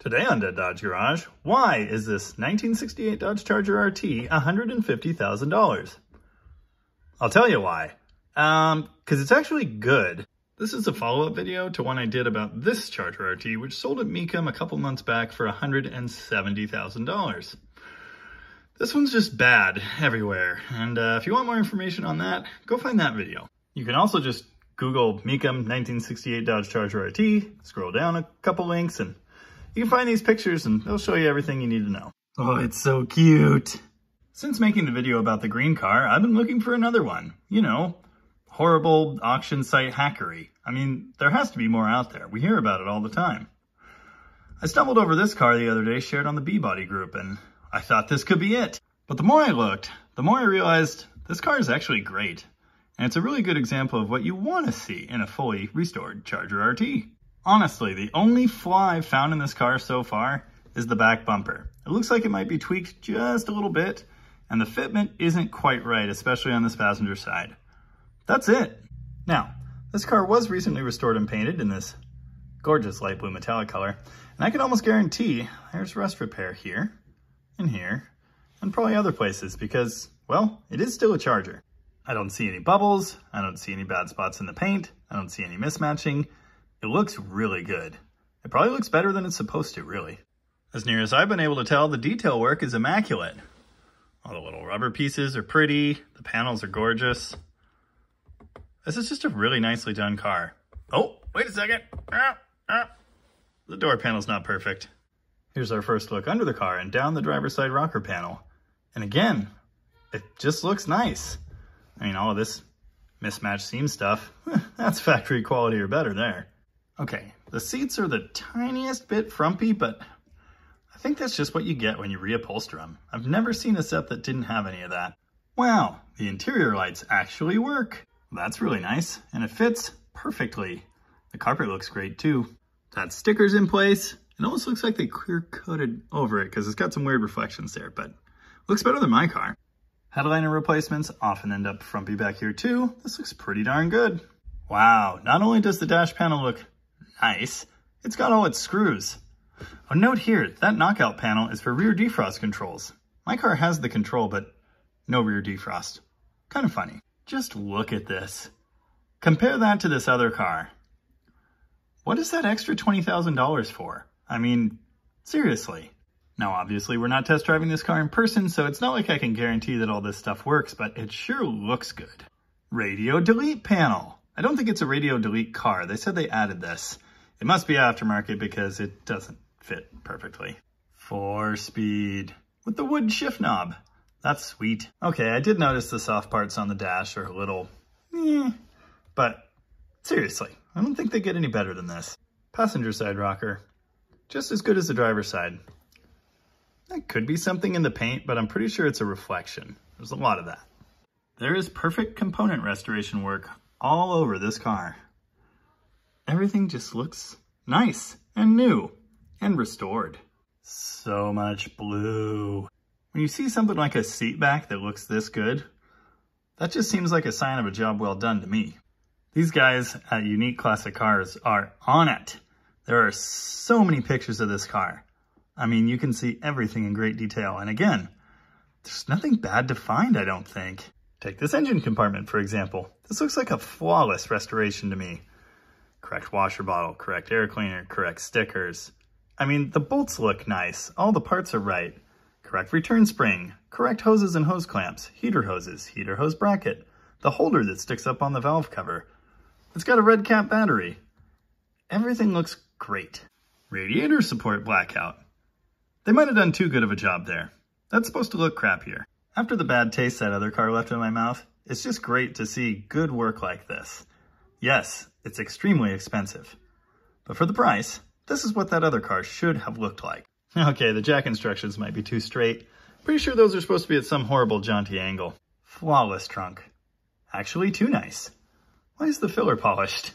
Today on Dead Dodge Garage, why is this 1968 Dodge Charger RT $150,000? I'll tell you why. Um, because it's actually good. This is a follow-up video to one I did about this Charger RT, which sold at Mecum a couple months back for $170,000. This one's just bad everywhere, and uh, if you want more information on that, go find that video. You can also just Google Mecum 1968 Dodge Charger RT, scroll down a couple links, and you can find these pictures and they'll show you everything you need to know. Oh, it's so cute. Since making the video about the green car, I've been looking for another one. You know, horrible auction site hackery. I mean, there has to be more out there. We hear about it all the time. I stumbled over this car the other day shared on the B-Body group and I thought this could be it. But the more I looked, the more I realized this car is actually great. And it's a really good example of what you want to see in a fully restored Charger RT. Honestly, the only flaw I've found in this car so far is the back bumper. It looks like it might be tweaked just a little bit, and the fitment isn't quite right, especially on this passenger side. That's it. Now, this car was recently restored and painted in this gorgeous light blue metallic color, and I can almost guarantee there's rust repair here, and here, and probably other places because, well, it is still a Charger. I don't see any bubbles, I don't see any bad spots in the paint, I don't see any mismatching, it looks really good. It probably looks better than it's supposed to, really. As near as I've been able to tell, the detail work is immaculate. All the little rubber pieces are pretty, the panels are gorgeous. This is just a really nicely done car. Oh, wait a second. Ah, ah. The door panel's not perfect. Here's our first look under the car and down the driver's side rocker panel. And again, it just looks nice. I mean, all of this mismatched seam stuff, that's factory quality or better there. Okay, the seats are the tiniest bit frumpy, but I think that's just what you get when you reupholster them. I've never seen a set that didn't have any of that. Wow, the interior lights actually work. That's really nice, and it fits perfectly. The carpet looks great too. That sticker's in place. It almost looks like they clear coated over it because it's got some weird reflections there, but looks better than my car. Headliner replacements often end up frumpy back here too. This looks pretty darn good. Wow, not only does the dash panel look Nice. It's got all its screws. A note here, that knockout panel is for rear defrost controls. My car has the control, but no rear defrost. Kind of funny. Just look at this. Compare that to this other car. What is that extra $20,000 for? I mean, seriously. Now, obviously, we're not test driving this car in person, so it's not like I can guarantee that all this stuff works, but it sure looks good. Radio delete panel. I don't think it's a radio delete car. They said they added this. It must be aftermarket because it doesn't fit perfectly. Four speed with the wood shift knob. That's sweet. Okay, I did notice the soft parts on the dash are a little eh, but seriously, I don't think they get any better than this. Passenger side rocker, just as good as the driver's side. That could be something in the paint, but I'm pretty sure it's a reflection. There's a lot of that. There is perfect component restoration work all over this car everything just looks nice and new and restored. So much blue. When you see something like a seat back that looks this good, that just seems like a sign of a job well done to me. These guys at Unique Classic Cars are on it. There are so many pictures of this car. I mean, you can see everything in great detail. And again, there's nothing bad to find, I don't think. Take this engine compartment, for example. This looks like a flawless restoration to me correct washer bottle, correct air cleaner, correct stickers. I mean, the bolts look nice, all the parts are right. Correct return spring, correct hoses and hose clamps, heater hoses, heater hose bracket, the holder that sticks up on the valve cover. It's got a red cap battery. Everything looks great. Radiator support blackout. They might have done too good of a job there. That's supposed to look crappier. After the bad taste that other car left in my mouth, it's just great to see good work like this. Yes, it's extremely expensive. But for the price, this is what that other car should have looked like. Okay, the jack instructions might be too straight. Pretty sure those are supposed to be at some horrible jaunty angle. Flawless trunk. Actually too nice. Why is the filler polished?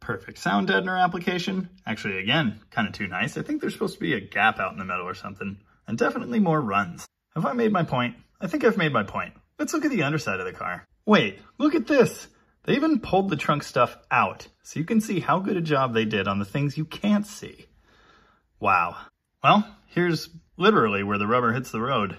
Perfect sound deadener application. Actually, again, kind of too nice. I think there's supposed to be a gap out in the middle or something. And definitely more runs. Have I made my point? I think I've made my point. Let's look at the underside of the car. Wait, look at this. They even pulled the trunk stuff out, so you can see how good a job they did on the things you can't see. Wow. Well, here's literally where the rubber hits the road.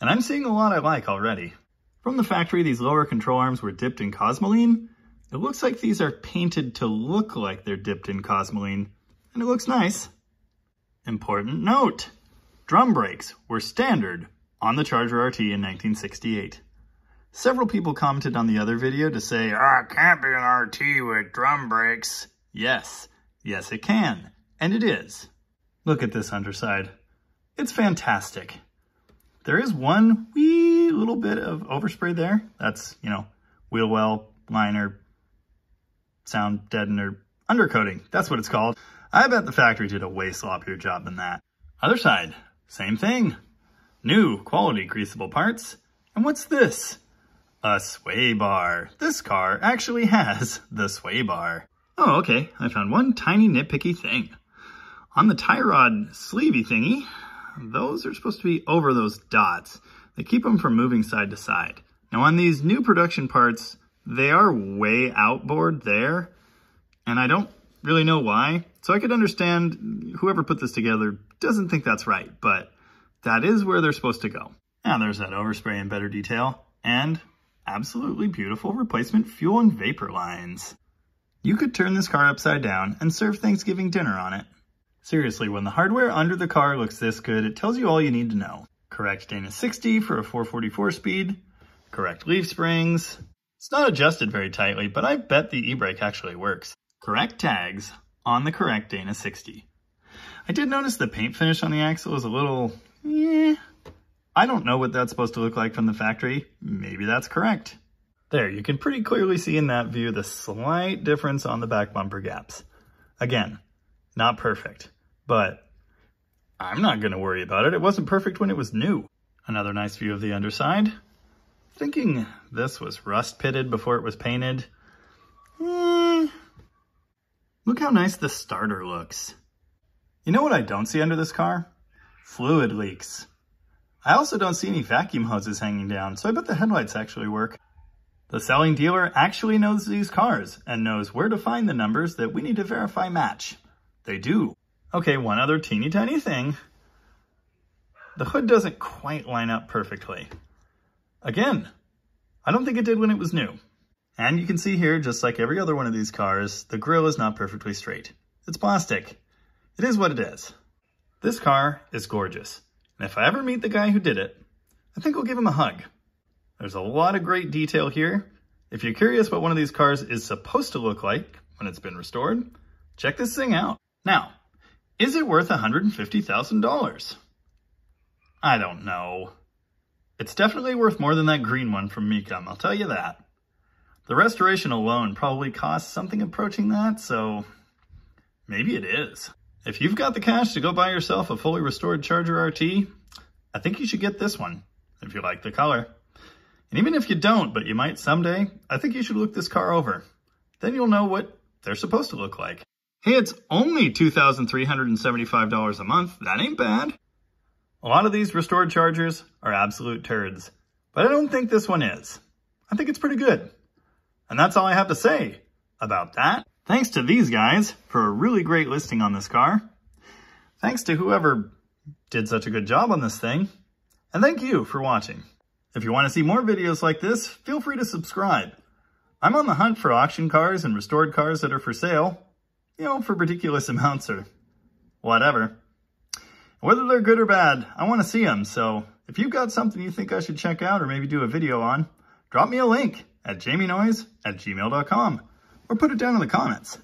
And I'm seeing a lot I like already. From the factory, these lower control arms were dipped in Cosmoline. It looks like these are painted to look like they're dipped in Cosmoline, and it looks nice. Important note, drum brakes were standard on the Charger RT in 1968. Several people commented on the other video to say, ah, it can't be an RT with drum brakes. Yes, yes it can, and it is. Look at this underside. It's fantastic. There is one wee little bit of overspray there. That's, you know, wheel well, liner, sound deadener, undercoating. That's what it's called. I bet the factory did a way sloppier job than that. Other side, same thing. New quality greasable parts. And what's this? A sway bar. This car actually has the sway bar. Oh, okay. I found one tiny nitpicky thing. On the tie rod sleevey thingy, those are supposed to be over those dots. They keep them from moving side to side. Now on these new production parts, they are way outboard there, and I don't really know why. So I could understand whoever put this together doesn't think that's right, but that is where they're supposed to go. Now there's that overspray in better detail, and absolutely beautiful replacement fuel and vapor lines. You could turn this car upside down and serve Thanksgiving dinner on it. Seriously, when the hardware under the car looks this good, it tells you all you need to know. Correct Dana 60 for a 444 speed, correct leaf springs. It's not adjusted very tightly, but I bet the e-brake actually works. Correct tags on the correct Dana 60. I did notice the paint finish on the axle is a little, eh, I don't know what that's supposed to look like from the factory. Maybe that's correct. There, you can pretty clearly see in that view the slight difference on the back bumper gaps. Again, not perfect, but I'm not going to worry about it. It wasn't perfect when it was new. Another nice view of the underside. Thinking this was rust pitted before it was painted. Eh. Look how nice the starter looks. You know what I don't see under this car? Fluid leaks. I also don't see any vacuum hoses hanging down, so I bet the headlights actually work. The selling dealer actually knows these cars and knows where to find the numbers that we need to verify match. They do. Okay, one other teeny tiny thing. The hood doesn't quite line up perfectly. Again, I don't think it did when it was new. And you can see here, just like every other one of these cars, the grille is not perfectly straight. It's plastic. It is what it is. This car is gorgeous. And if I ever meet the guy who did it, I think I'll give him a hug. There's a lot of great detail here. If you're curious what one of these cars is supposed to look like when it's been restored, check this thing out. Now, is it worth $150,000? I don't know. It's definitely worth more than that green one from Mecum, I'll tell you that. The restoration alone probably costs something approaching that, so maybe it is. If you've got the cash to go buy yourself a fully restored Charger RT, I think you should get this one, if you like the color. And even if you don't, but you might someday, I think you should look this car over. Then you'll know what they're supposed to look like. Hey, it's only $2,375 a month. That ain't bad. A lot of these restored Chargers are absolute turds, but I don't think this one is. I think it's pretty good. And that's all I have to say about that. Thanks to these guys for a really great listing on this car. Thanks to whoever did such a good job on this thing. And thank you for watching. If you want to see more videos like this, feel free to subscribe. I'm on the hunt for auction cars and restored cars that are for sale, you know, for ridiculous amounts or whatever. Whether they're good or bad, I want to see them, so if you've got something you think I should check out or maybe do a video on, drop me a link at jamienoise at gmail.com or put it down in the comments.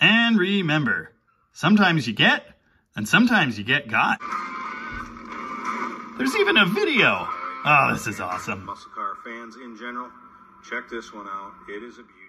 And remember, sometimes you get, and sometimes you get got. There's even a video. Oh, this is awesome. Muscle car fans in general, check this one out. It is a beauty.